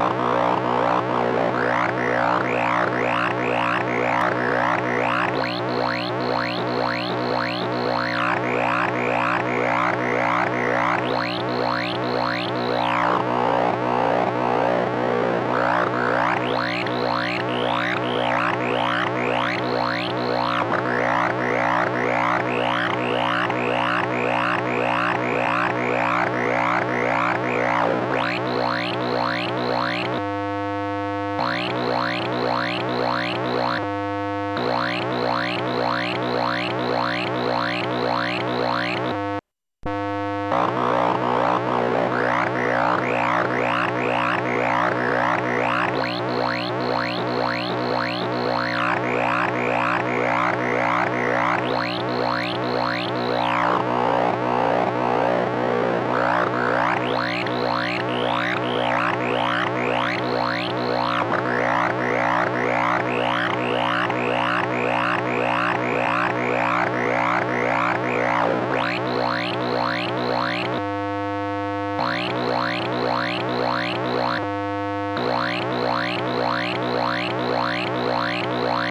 Rawr, rawr, rawr. wine, wine, wine, wine, wine, wine, wine, wine, wine. Wine, wine, wine, wine, wine, wine, wine, wine, wine.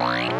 Bye.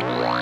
Bye.